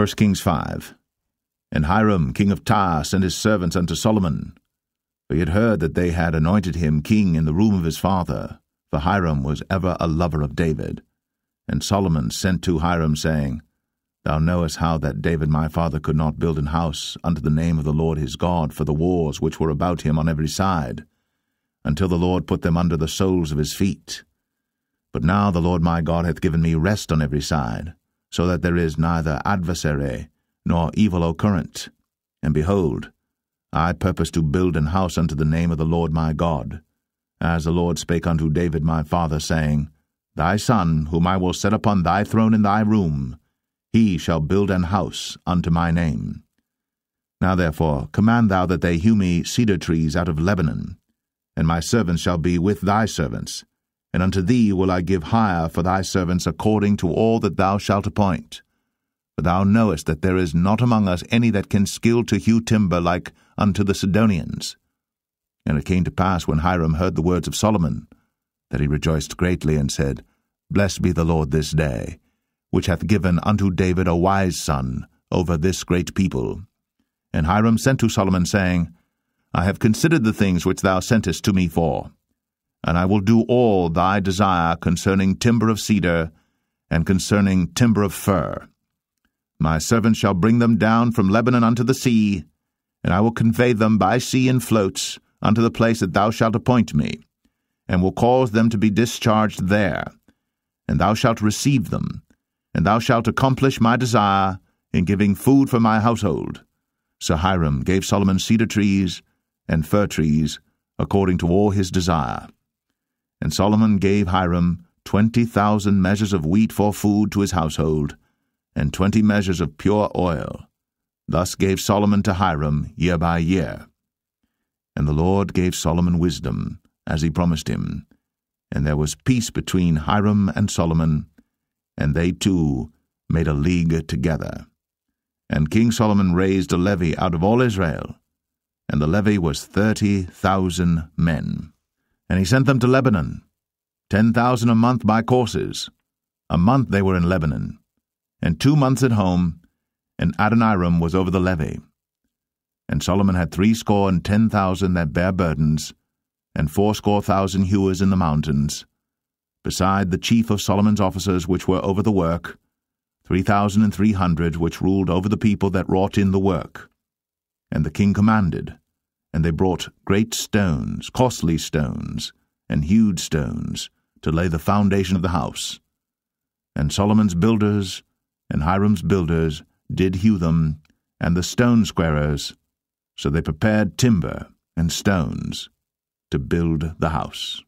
1 Kings 5 And Hiram, king of Tyre, sent his servants unto Solomon. For he had heard that they had anointed him king in the room of his father, for Hiram was ever a lover of David. And Solomon sent to Hiram, saying, Thou knowest how that David my father could not build an house unto the name of the Lord his God for the wars which were about him on every side, until the Lord put them under the soles of his feet. But now the Lord my God hath given me rest on every side, so that there is neither adversary nor evil occurrent. And behold, I purpose to build an house unto the name of the Lord my God, as the Lord spake unto David my father, saying, Thy son, whom I will set upon thy throne in thy room, he shall build an house unto my name. Now therefore command thou that they hew me cedar trees out of Lebanon, and my servants shall be with thy servants, and unto thee will I give hire for thy servants according to all that thou shalt appoint. For thou knowest that there is not among us any that can skill to hew timber like unto the Sidonians. And it came to pass when Hiram heard the words of Solomon, that he rejoiced greatly, and said, Blessed be the Lord this day, which hath given unto David a wise son over this great people. And Hiram sent to Solomon, saying, I have considered the things which thou sentest to me for, and I will do all thy desire concerning timber of cedar, and concerning timber of fir. My servant shall bring them down from Lebanon unto the sea, and I will convey them by sea in floats unto the place that thou shalt appoint me, and will cause them to be discharged there. And thou shalt receive them, and thou shalt accomplish my desire in giving food for my household. So Hiram gave Solomon cedar trees and fir trees, according to all his desire. And Solomon gave Hiram twenty thousand measures of wheat for food to his household, and twenty measures of pure oil. Thus gave Solomon to Hiram year by year. And the Lord gave Solomon wisdom, as he promised him. And there was peace between Hiram and Solomon, and they two made a league together. And King Solomon raised a levy out of all Israel, and the levy was thirty thousand men. And he sent them to Lebanon, ten thousand a month by courses. A month they were in Lebanon, and two months at home, and Adoniram was over the levy. And Solomon had threescore and ten thousand that bare burdens, and fourscore thousand hewers in the mountains, beside the chief of Solomon's officers which were over the work, three thousand and three hundred which ruled over the people that wrought in the work. And the king commanded, and they brought great stones, costly stones, and hewed stones, to lay the foundation of the house. And Solomon's builders and Hiram's builders did hew them, and the stone squarers, so they prepared timber and stones to build the house.